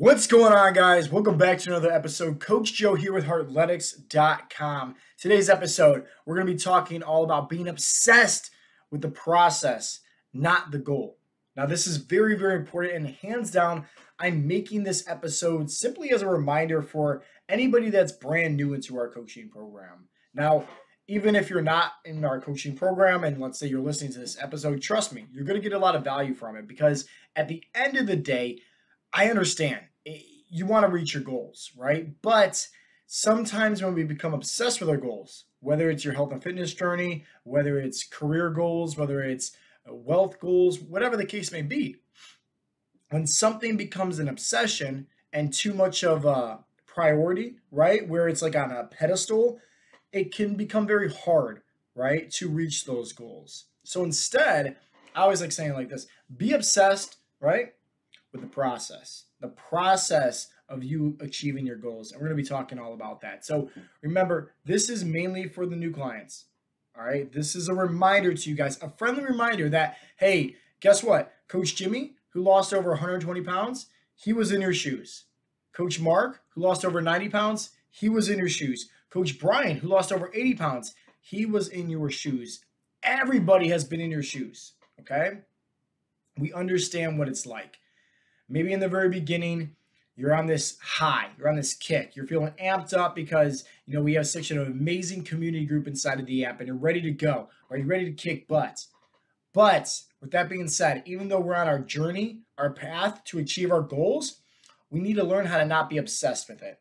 What's going on, guys? Welcome back to another episode. Coach Joe here with Heartletics.com. Today's episode, we're going to be talking all about being obsessed with the process, not the goal. Now, this is very, very important, and hands down, I'm making this episode simply as a reminder for anybody that's brand new into our coaching program. Now, even if you're not in our coaching program and let's say you're listening to this episode, trust me, you're going to get a lot of value from it because at the end of the day, I understand you want to reach your goals, right? But sometimes when we become obsessed with our goals, whether it's your health and fitness journey, whether it's career goals, whether it's uh, wealth goals, whatever the case may be, when something becomes an obsession and too much of a priority, right? Where it's like on a pedestal, it can become very hard, right, to reach those goals. So instead, I always like saying like this be obsessed, right, with the process the process of you achieving your goals. And we're going to be talking all about that. So remember, this is mainly for the new clients. All right. This is a reminder to you guys, a friendly reminder that, hey, guess what? Coach Jimmy, who lost over 120 pounds, he was in your shoes. Coach Mark, who lost over 90 pounds, he was in your shoes. Coach Brian, who lost over 80 pounds, he was in your shoes. Everybody has been in your shoes. Okay. We understand what it's like. Maybe in the very beginning, you're on this high, you're on this kick, you're feeling amped up because you know we have such an amazing community group inside of the app and you're ready to go. Are you ready to kick butt? But with that being said, even though we're on our journey, our path to achieve our goals, we need to learn how to not be obsessed with it.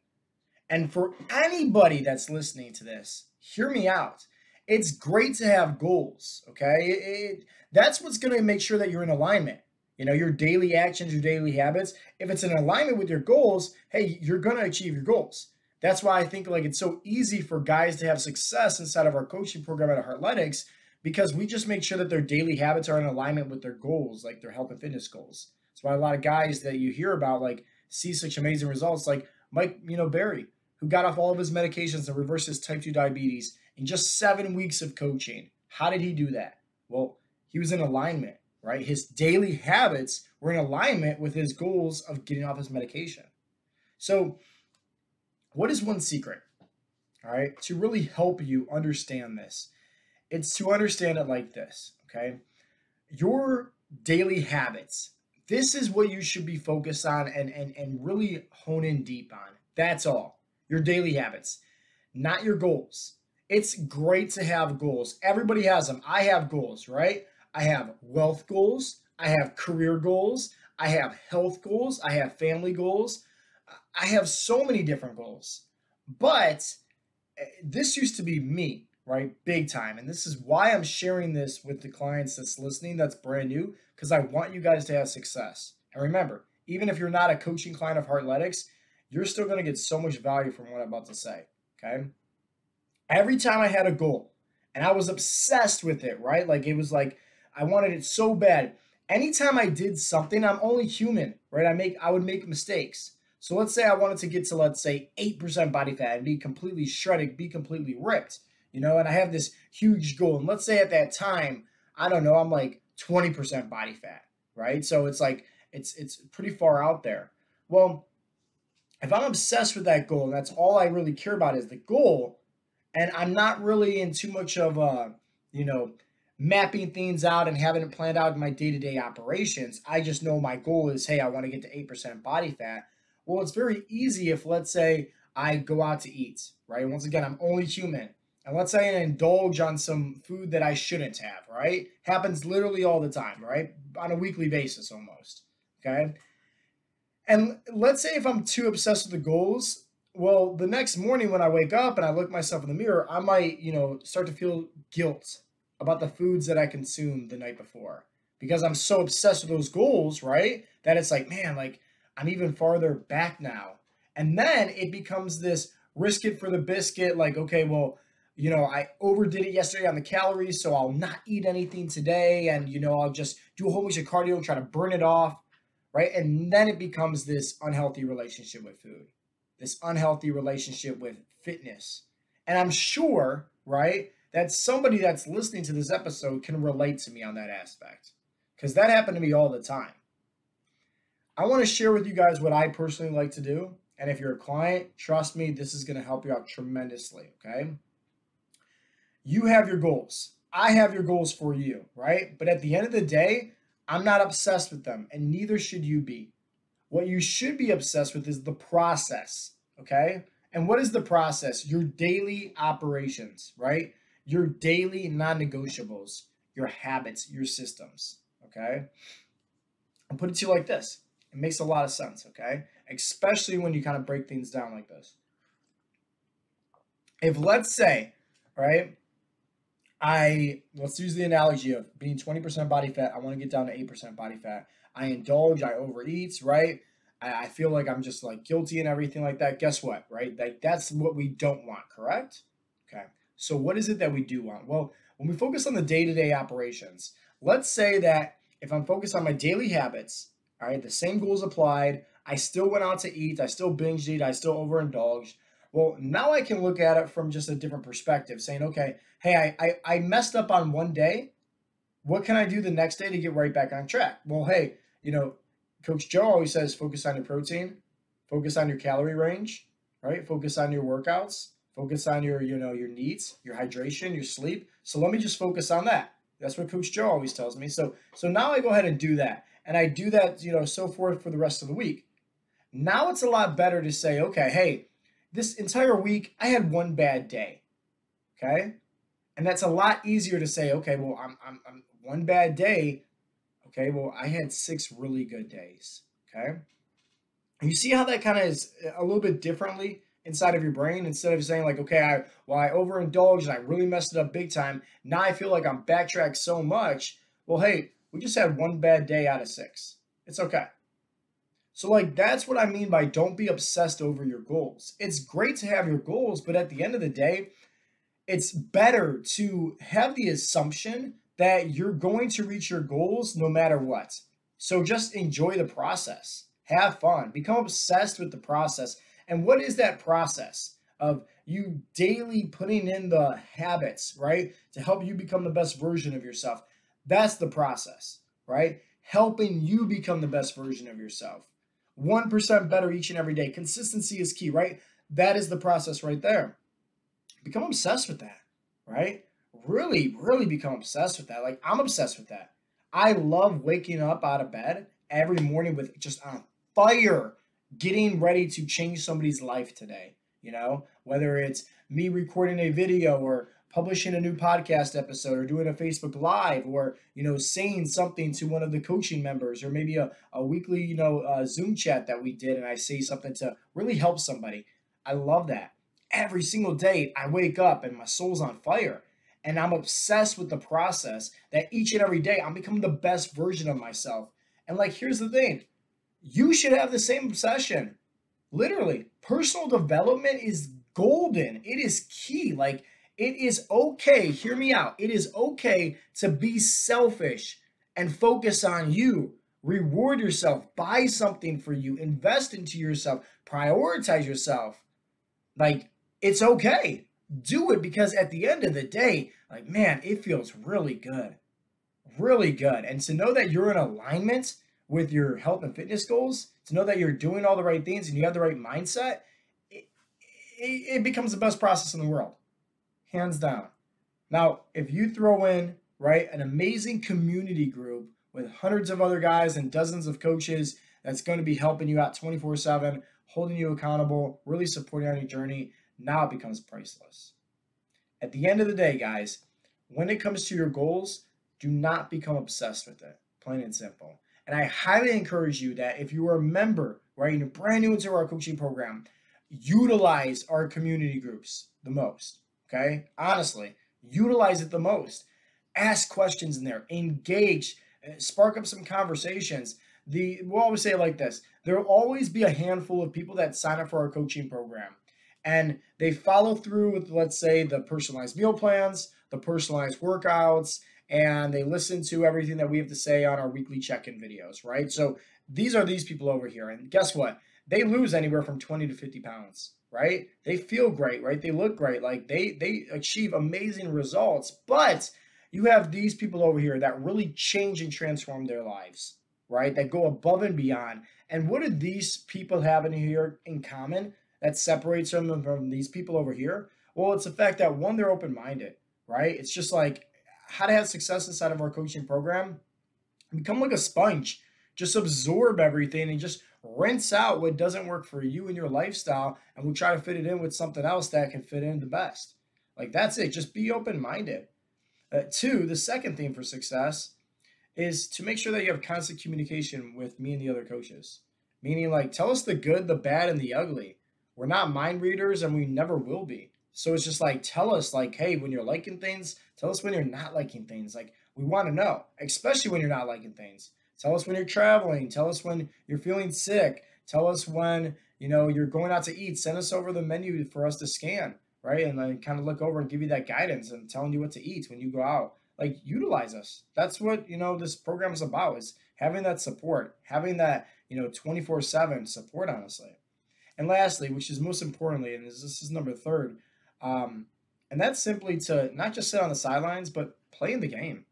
And for anybody that's listening to this, hear me out. It's great to have goals, okay? It, it, that's what's going to make sure that you're in alignment you know, your daily actions, your daily habits, if it's in alignment with your goals, hey, you're going to achieve your goals. That's why I think like it's so easy for guys to have success inside of our coaching program at Heartletics because we just make sure that their daily habits are in alignment with their goals, like their health and fitness goals. That's why a lot of guys that you hear about like see such amazing results, like Mike, you know, Barry, who got off all of his medications and reversed his type 2 diabetes in just seven weeks of coaching. How did he do that? Well, he was in alignment right? His daily habits were in alignment with his goals of getting off his medication. So, what is one secret? All right, to really help you understand this, it's to understand it like this, okay? Your daily habits, this is what you should be focused on and, and, and really hone in deep on. That's all. Your daily habits, not your goals. It's great to have goals. Everybody has them. I have goals, right? I have wealth goals, I have career goals, I have health goals, I have family goals. I have so many different goals. But eh, this used to be me, right? Big time. And this is why I'm sharing this with the clients that's listening that's brand new because I want you guys to have success. And remember, even if you're not a coaching client of Heartletics, you're still going to get so much value from what I'm about to say. Okay. Every time I had a goal and I was obsessed with it, right? Like it was like I wanted it so bad. Anytime I did something, I'm only human, right? I make I would make mistakes. So let's say I wanted to get to let's say 8% body fat and be completely shredded, be completely ripped, you know, and I have this huge goal. And let's say at that time, I don't know, I'm like 20% body fat, right? So it's like it's it's pretty far out there. Well, if I'm obsessed with that goal and that's all I really care about is the goal, and I'm not really in too much of a, you know, mapping things out and having it planned out in my day to day operations. I just know my goal is, hey, I want to get to 8% body fat. Well, it's very easy if, let's say, I go out to eat, right? Once again, I'm only human. And let's say I indulge on some food that I shouldn't have, right? Happens literally all the time, right? On a weekly basis almost. Okay. And let's say if I'm too obsessed with the goals, well, the next morning when I wake up and I look myself in the mirror, I might, you know, start to feel guilt about the foods that I consumed the night before because I'm so obsessed with those goals, right? That it's like, man, like I'm even farther back now. And then it becomes this risk it for the biscuit, like, okay, well, you know, I overdid it yesterday on the calories, so I'll not eat anything today. And, you know, I'll just do a whole bunch of cardio and try to burn it off, right? And then it becomes this unhealthy relationship with food, this unhealthy relationship with fitness. And I'm sure, right, that somebody that's listening to this episode can relate to me on that aspect. Because that happened to me all the time. I want to share with you guys what I personally like to do. And if you're a client, trust me, this is going to help you out tremendously. Okay. You have your goals. I have your goals for you, right? But at the end of the day, I'm not obsessed with them, and neither should you be. What you should be obsessed with is the process, okay? And what is the process? Your daily operations, right? Your daily non negotiables, your habits, your systems, okay? I'll put it to you like this it makes a lot of sense, okay? Especially when you kind of break things down like this. If let's say, right, I let's use the analogy of being 20% body fat. I want to get down to 8% body fat. I indulge, I overeat, right? I, I feel like I'm just like guilty and everything like that. Guess what, right? Like that's what we don't want, correct? Okay. So what is it that we do want? Well, when we focus on the day-to-day operations, let's say that if I'm focused on my daily habits, all right, the same goals applied. I still went out to eat, I still binge eat, I still overindulged well, now I can look at it from just a different perspective, saying, okay, hey, I, I, I messed up on one day. What can I do the next day to get right back on track? Well, hey, you know, Coach Joe always says focus on your protein, focus on your calorie range, right? Focus on your workouts, focus on your, you know, your needs, your hydration, your sleep. So let me just focus on that. That's what Coach Joe always tells me. So so now I go ahead and do that. And I do that, you know, so forth for the rest of the week. Now it's a lot better to say, okay, hey, this entire week, I had one bad day. Okay. And that's a lot easier to say, okay, well, I'm, I'm, I'm one bad day. Okay. Well, I had six really good days. Okay. You see how that kind of is a little bit differently inside of your brain instead of saying like, okay, I, well, I overindulged and I really messed it up big time. Now I feel like I'm backtracked so much. Well, hey, we just had one bad day out of six. It's okay. So, like, that's what I mean by don't be obsessed over your goals. It's great to have your goals, but at the end of the day, it's better to have the assumption that you're going to reach your goals no matter what. So, just enjoy the process, have fun, become obsessed with the process. And what is that process of you daily putting in the habits, right, to help you become the best version of yourself? That's the process, right? Helping you become the best version of yourself. 1% better each and every day. Consistency is key, right? That is the process right there. Become obsessed with that, right? Really, really become obsessed with that. Like, I'm obsessed with that. I love waking up out of bed every morning with just on fire, getting ready to change somebody's life today. You know, whether it's me recording a video or publishing a new podcast episode or doing a Facebook Live or, you know, saying something to one of the coaching members or maybe a, a weekly, you know, uh, Zoom chat that we did and I say something to really help somebody. I love that. Every single day I wake up and my soul's on fire and I'm obsessed with the process that each and every day I'm becoming the best version of myself. And like, here's the thing you should have the same obsession. Literally, personal development is golden, it is key. Like, it is okay, hear me out. It is okay to be selfish and focus on you. Reward yourself, buy something for you, invest into yourself, prioritize yourself. Like, it's okay. Do it because at the end of the day, like, man, it feels really good. Really good. And to know that you're in alignment with your health and fitness goals, to know that you're doing all the right things and you have the right mindset, it, it, it becomes the best process in the world hands down. Now, if you throw in, right, an amazing community group with hundreds of other guys and dozens of coaches that's going to be helping you out 24 7, holding you accountable, really supporting on your journey, now it becomes priceless. At the end of the day, guys, when it comes to your goals, do not become obsessed with it, plain and simple. And I highly encourage you that if you are a member, right, and you're brand new into our coaching program, utilize our community groups the most. Okay. Honestly, utilize it the most. Ask questions in there, engage, uh, spark up some conversations. The we'll always say like this there will always be a handful of people that sign up for our coaching program and they follow through with, let's say, the personalized meal plans, the personalized workouts, and they listen to everything that we have to say on our weekly check in videos, right? So these are these people over here. And guess what? They lose anywhere from 20 to 50 pounds right? They feel great, right? They look great. Like they they achieve amazing results. But you have these people over here that really change and transform their lives, right? That go above and beyond And what do these people have in here in common that separates them from these people over here? Well, it's the fact that one, they're open minded, right? It's just like how to have success inside of our coaching program. Become like a sponge, just absorb everything and just rinse out what doesn't work for you and your lifestyle. And we'll try to fit it in with something else that can fit in the best. Like that's it. Just be open minded. Uh, two, the second theme for success is to make sure that you have constant communication with me and the other coaches. Meaning, like, tell us the good, the bad, and the ugly. We're not mind readers and we never will be. So it's just like, tell us, like, hey, when you're liking things, tell us when you're not liking things. Like, we want to know, especially when you're not liking things. Tell us when you're traveling. Tell us when you're feeling sick. Tell us when, you know, you're going out to eat. Send us over the menu for us to scan, right? And then kind of look over and give you that guidance and telling you what to eat when you go out like utilize us. That's what, you know, this program is about is having that support, having that, you know, 24/7 support honestly. And lastly, which is most importantly, and this is number third, um, and that's simply to not just sit on the sidelines, but play in the game.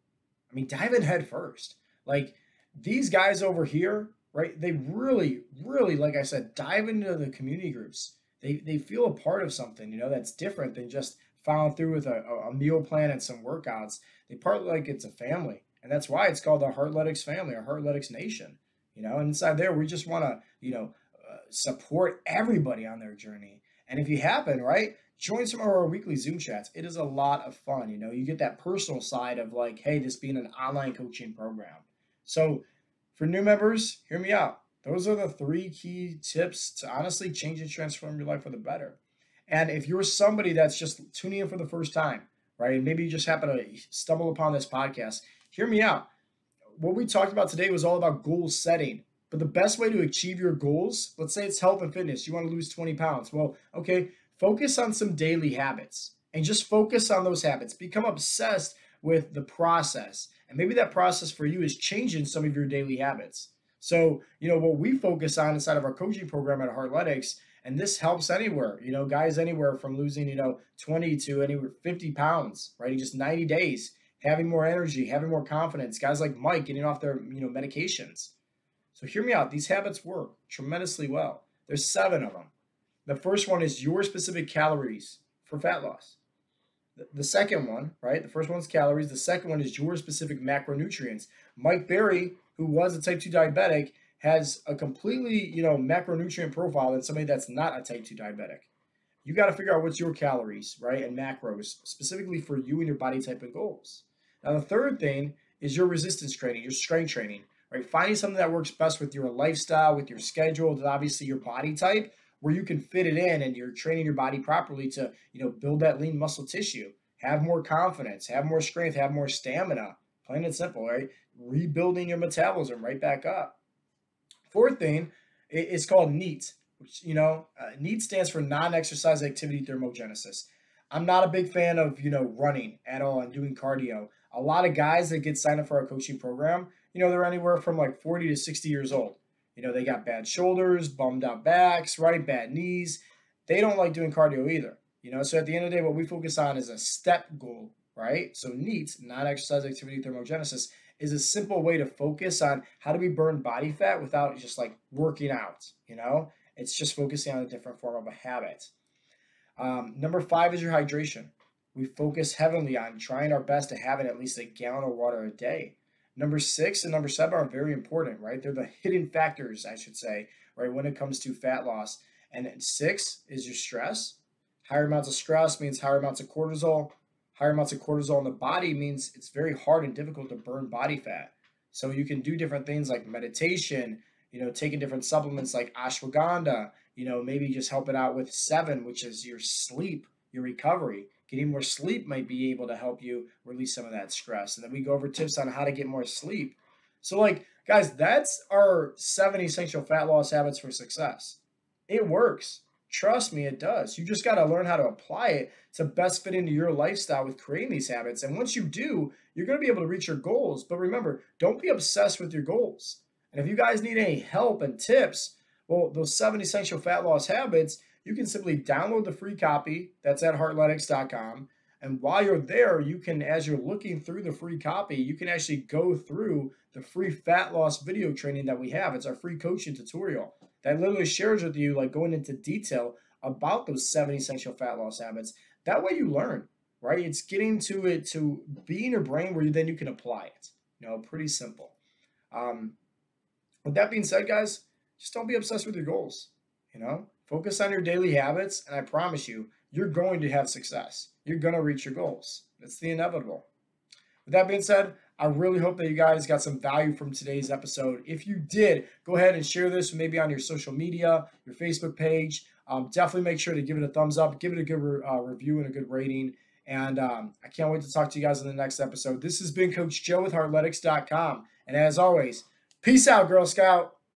I mean, dive in head first. Like these guys over here, right? They really, really, like I said, dive into the community groups. They they feel a part of something, you know, that's different than just following through with a, a meal plan and some workouts. They part like it's a family. And that's why it's called the Heartletics family or Heartletics Nation. You know, and inside there, we just want to, you know, uh, support everybody on their journey. And if you happen, right, join some of our weekly Zoom chats. It is a lot of fun. You know, you get that personal side of like, hey, this being an online coaching program. So for new members, hear me out. Those are the three key tips to honestly change and transform your life for the better. And if you're somebody that's just tuning in for the first time, right, maybe you just happen to stumble upon this podcast, hear me out. What we talked about today was all about goal setting. But the best way to achieve your goals, let's say it's health and fitness, you want to lose 20 pounds. Well, okay, focus on some daily habits and just focus on those habits. Become obsessed with the process. And maybe that process for you is changing some of your daily habits. So, you know, what we focus on inside of our coaching program at Heartletics and this helps anywhere, you know, guys anywhere from losing, you know, 20 to anywhere 50 pounds, right? In just 90 days, having more energy, having more confidence. Guys like Mike getting off their, you know, medications. So hear me out. These habits work tremendously well. There's seven of them. The first one is your specific calories for fat loss. The second one, right? The first one's calories. The second one is your specific macronutrients. Mike Berry, who was a type 2 diabetic, has a completely, you know, macronutrient profile than somebody that's not a type 2 diabetic. You got to figure out what's your calories, right? And macros specifically for you and your body type and goals. Now, the third thing is your resistance training, your strength training, right? Finding something that works best with your lifestyle, with your schedule, and obviously your body type, where you can fit it in and you're training your body properly to, you know, build that lean muscle tissue, have more confidence, have more strength, have more stamina. Plain and simple, right? Rebuilding your metabolism right back up. Fourth thing is called NEAT, which, you know, uh, NEAT stands for non-exercise activity thermogenesis. I'm not a big fan of, you know, running at all and doing cardio. A lot of guys that get signed up for our coaching program, you know, they're anywhere from like 40 to 60 years old. You know, they got bad shoulders, bummed out backs, right? Bad knees. They don't like doing cardio either. You know, so at the end of the day, what we focus on is a step goal, right? So NEAT, non-exercise activity thermogenesis, is a simple way to focus on how do we burn body fat without just like working out, you know? It's just focusing on a different form of a habit. Um, number five is your hydration. We focus heavily on trying our best to have at least a gallon of water a day. Number six and number seven are very important, right? They're the hidden factors, I should say, right, when it comes to fat loss. And six is your stress. Higher amounts of stress means higher amounts of cortisol, higher amounts of cortisol in the body means it's very hard and difficult to burn body fat. So you can do different things like meditation, you know, taking different supplements like ashwagandha, you know, maybe just help it out with seven, which is your sleep, your recovery. Getting more sleep might be able to help you release some of that stress. And then we go over tips on how to get more sleep. So, like, guys, that's our seven essential fat loss habits for success. It works. Trust me, it does. You just got to learn how to apply it to best fit into your lifestyle with creating these habits. And once you do, you're going to be able to reach your goals. But remember, don't be obsessed with your goals. And if you guys need any help and tips, well, those seven essential fat loss habits, you can simply download the free copy that's at heartletics.com. And while you're there, you can, as you're looking through the free copy, you can actually go through the free fat loss video training that we have. It's our free coaching tutorial that literally shares with you, like going into detail about those seven essential fat loss habits. That way you learn, right? It's getting to it to be in your brain where you, then you can apply it. You know, pretty simple. Um, with that being said, guys, just don't be obsessed with your goals. You know, focus on your daily habits, and I promise you, you're going to have success. You're going to reach your goals. It's the inevitable. With that being said, I really hope that you guys got some value from today's episode. If you did, go ahead and share this maybe on your social media, your Facebook page. Um, definitely make sure to give it a thumbs up, give it a good re- uh, review and a good rating. And um, I can't wait to talk to you guys in the next episode. This has been Coach Joe with Heartletics.com. And as always, peace out, Girl Scout.